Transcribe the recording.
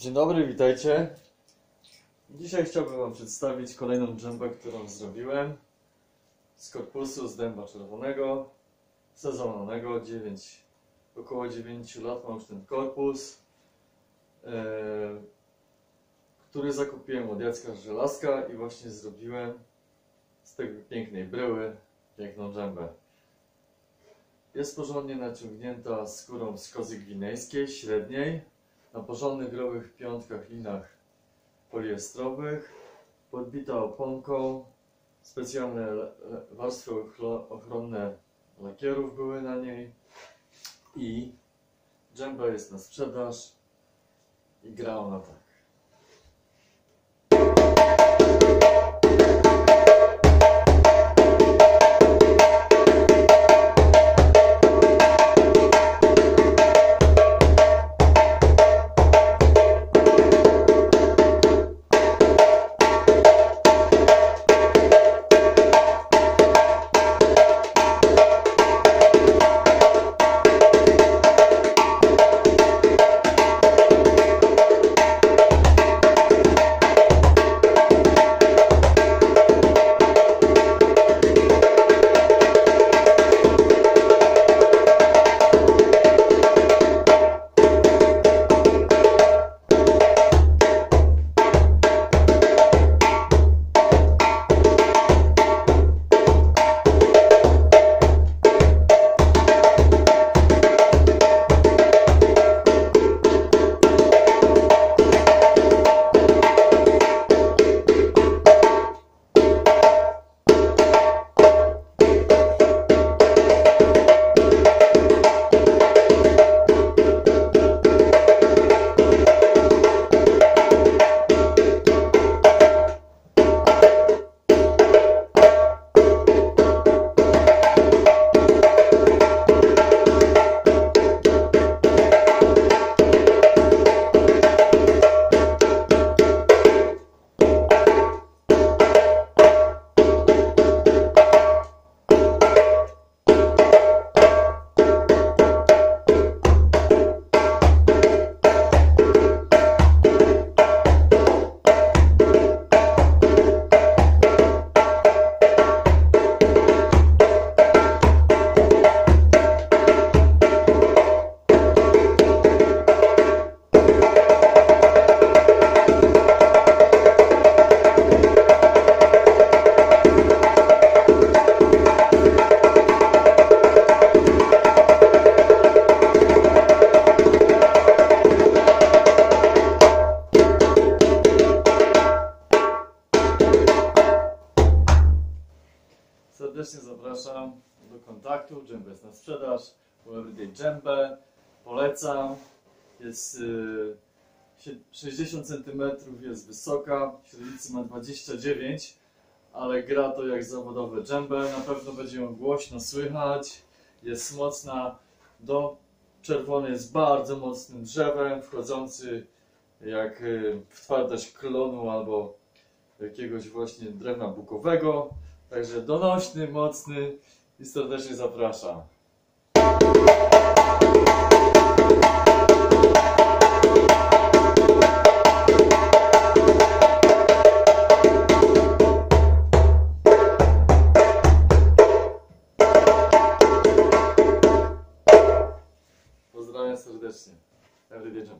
Dzień dobry, witajcie. Dzisiaj chciałbym Wam przedstawić kolejną dżembę, którą zrobiłem z korpusu z dęba czerwonego, sezononego, 9, około 9 lat mam już ten korpus, e, który zakupiłem od Jacka Żelazka i właśnie zrobiłem z tej pięknej bryły piękną dżembę. Jest porządnie naciągnięta skórą z kozy gwinejskiej, średniej, na porządnych growych piątkach linach poliestrowych, podbita oponką, specjalne warstwy ochronne lakierów były na niej. I dżemba jest na sprzedaż. I gra ona tak. Serdecznie zapraszam do kontaktu. Dżemba jest na sprzedaż. Everyday Dżembę. Polecam. Jest y, sie- 60 cm, jest wysoka. Średnicy ma 29 ale gra to jak zawodowe dżembę. Na pewno będzie ją głośno słychać. Jest mocna. Dom czerwony jest bardzo mocnym drzewem, wchodzący jak y, w twardość klonu albo jakiegoś właśnie drewna bukowego. Także donośny, mocny i serdecznie zapraszam. Pozdrawiam serdecznie. Dobry wieczór.